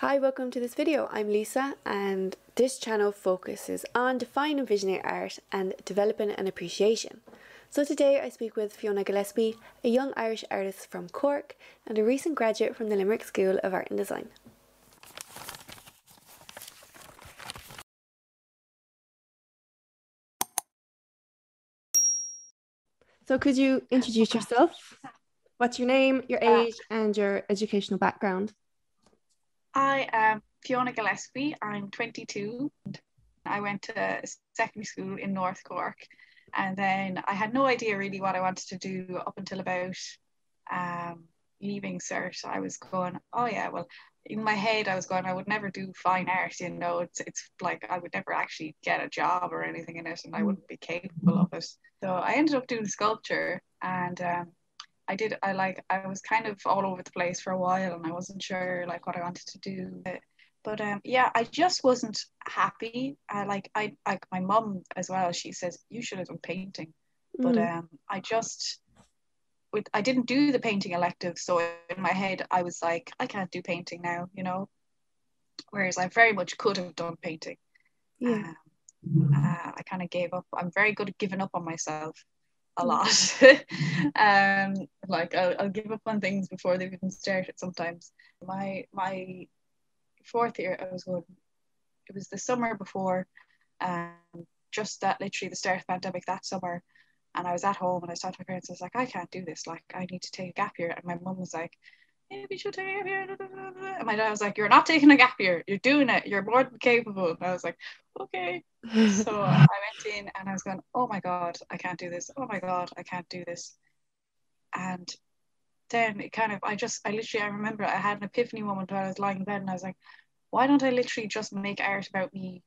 Hi, welcome to this video. I'm Lisa and this channel focuses on defining visionary art and developing an appreciation. So today I speak with Fiona Gillespie, a young Irish artist from Cork and a recent graduate from the Limerick School of Art and Design. So could you introduce yourself? What's your name, your uh, age and your educational background? I am Fiona Gillespie. I'm 22. I went to secondary school in North Cork, and then I had no idea really what I wanted to do up until about um, leaving cert. I was going, oh yeah, well, in my head, I was going, I would never do fine art. You know, it's it's like I would never actually get a job or anything in it, and I mm. wouldn't be capable of it. So I ended up doing sculpture, and um, I did I like I was kind of all over the place for a while and I wasn't sure like what I wanted to do but um yeah I just wasn't happy. I like I like my mom as well she says you should have done painting. Mm. but um I just with I didn't do the painting elective so in my head I was like I can't do painting now you know? Whereas I very much could have done painting. Yeah. Um, uh, I kind of gave up. I'm very good at giving up on myself a lot. um, like I'll, I'll, give up on things before they've even started sometimes. My my fourth year, I was going. It was the summer before, um, just that literally the start of the pandemic that summer, and I was at home and I was talking to my parents. I was like, I can't do this. Like I need to take a gap year. And my mum was like, maybe you should take a gap year. And my dad was like, you're not taking a gap year. You're doing it. You're more than capable. And I was like, okay. so I went in and I was going, oh my God, I can't do this. Oh my God, I can't do this. And then it kind of, I just, I literally, I remember I had an epiphany moment where I was lying in bed and I was like, why don't I literally just make art about me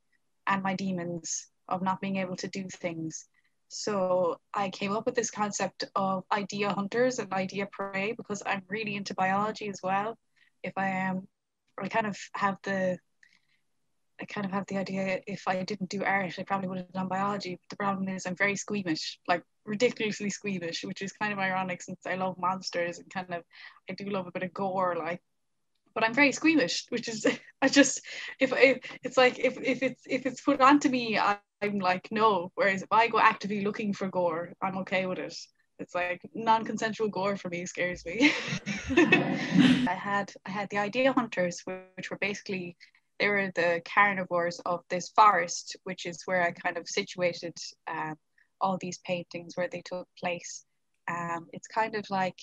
and my demons of not being able to do things? So I came up with this concept of idea hunters and idea prey because I'm really into biology as well. If I am, I kind of have the, I kind of have the idea if I didn't do art, I probably would have done biology. But the problem is I'm very squeamish, like ridiculously squeamish, which is kind of ironic since I love monsters and kind of I do love a bit of gore, like but I'm very squeamish, which is I just if, if it's like if, if it's if it's put onto me, I, I'm like no. Whereas if I go actively looking for gore, I'm okay with it. It's like non-consensual gore for me scares me. I had I had the idea hunters, which were basically they were the carnivores of this forest, which is where I kind of situated um, all these paintings where they took place. Um, it's kind of like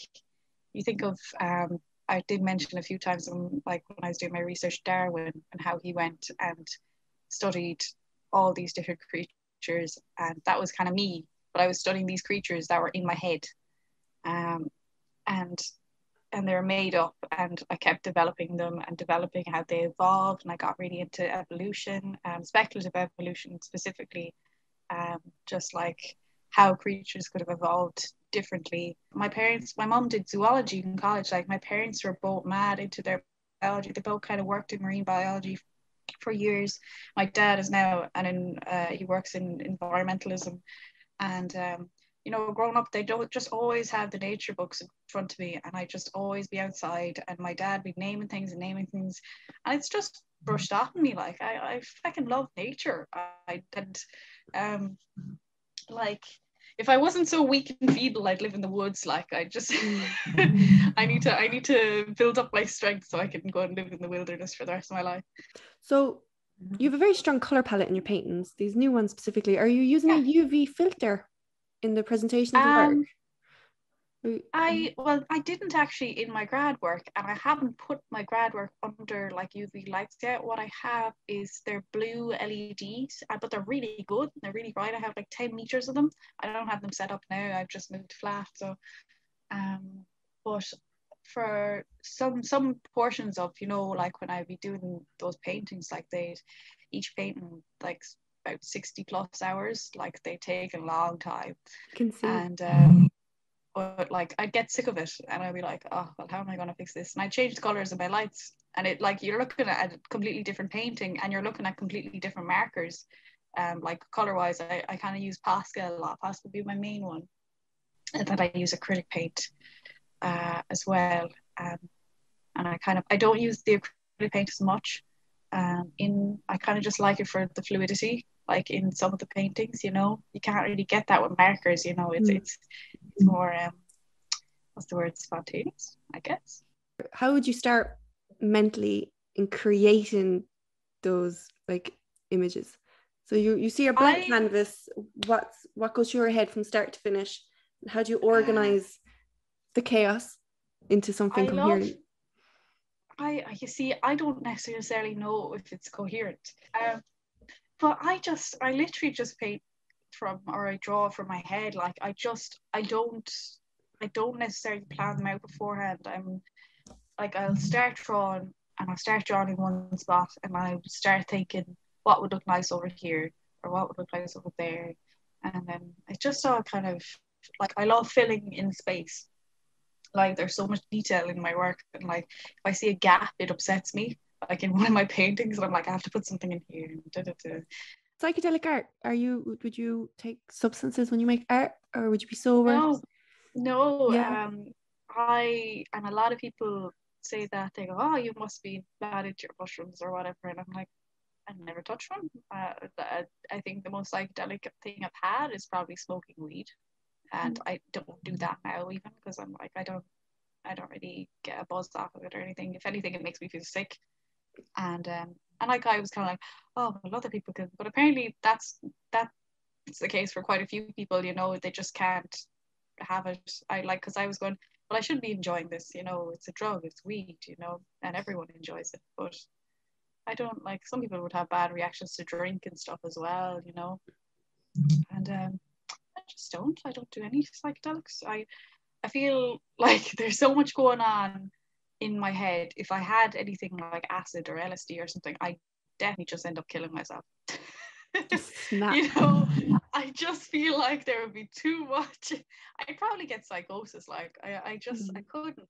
you think of um, I did mention a few times, um, like when I was doing my research, Darwin and how he went and studied all these different creatures, and that was kind of me. But I was studying these creatures that were in my head, um, and and they're made up, and I kept developing them and developing how they evolved, and I got really into evolution, um, speculative evolution specifically, um, just like how creatures could have evolved differently. My parents, my mom did zoology in college. Like my parents were both mad into their biology. They both kind of worked in marine biology for years. My dad is now, and in uh, he works in environmentalism, and um, you know, growing up, they don't just always have the nature books in front of me, and I just always be outside, and my dad be naming things and naming things, and it's just brushed off me. Like I, I fucking love nature. I and um, like if I wasn't so weak and feeble, I'd live in the woods. Like I just, I need to, I need to build up my strength so I can go and live in the wilderness for the rest of my life. So you have a very strong color palette in your paintings. These new ones specifically. Are you using yeah. a UV filter in the presentation of the um, work? I well, I didn't actually in my grad work, and I haven't put my grad work under like UV lights yet. What I have is they're blue LEDs, uh, but they're really good. They're really bright. I have like ten meters of them. I don't have them set up now. I've just moved flat, so um, but for some some portions of you know like when I be doing those paintings, like they each painting like about 60 plus hours like they take a long time and um, but like I'd get sick of it and I'd be like, oh, well, how am I going to fix this? And I changed colors of my lights, and it like you're looking at a completely different painting and you're looking at completely different markers. Um, like color wise, I, I kind of use Posca a lot. Posca would be my main one, and then I use acrylic paint uh, as well. Um, and I kind of I don't use the acrylic paint as much. Um, in I kind of just like it for the fluidity, like in some of the paintings. You know, you can't really get that with markers. You know, it's mm. it's it's more um, what's the word spontaneous, I guess. How would you start mentally in creating those like images? So you you see a blank I, canvas. What's what goes through your head from start to finish? How do you organize the chaos into something I coherent? Love, I you see, I don't necessarily know if it's coherent, um, but I just I literally just paint from or I draw from my head. Like I just I don't I don't necessarily plan them out beforehand. I'm like I'll start drawing and I'll start drawing in one spot and I start thinking what would look nice over here or what would look nice over there. And then it's just all kind of like I love filling in space. Like there's so much detail in my work and like if I see a gap it upsets me. Like in one of my paintings and I'm like I have to put something in here. Da, da, da. Psychedelic art. Are you would you take substances when you make art or would you be sober? No, no. Yeah. Um I and a lot of people say that they go, Oh, you must be bad at your mushrooms or whatever and I'm like I've never touched one. Uh, I think the most psychedelic thing I've had is probably smoking weed, and mm. I don't do that now even because I'm like I don't, I don't really get a buzz off of it or anything. If anything, it makes me feel sick, and um, and like I was kind of like, oh, well, other people can, but apparently that's that's the case for quite a few people. You know, they just can't have it. I like because I was going, well, I shouldn't be enjoying this. You know, it's a drug, it's weed. You know, and everyone enjoys it, but I don't like some people would have bad reactions to drink and stuff as well, you know. And um, I just don't. I don't do any psychedelics. I I feel like there's so much going on in my head. If I had anything like acid or LSD or something, I definitely just end up killing myself. you know, I just feel like there would be too much. I'd probably get psychosis. Like I, I just mm. I couldn't.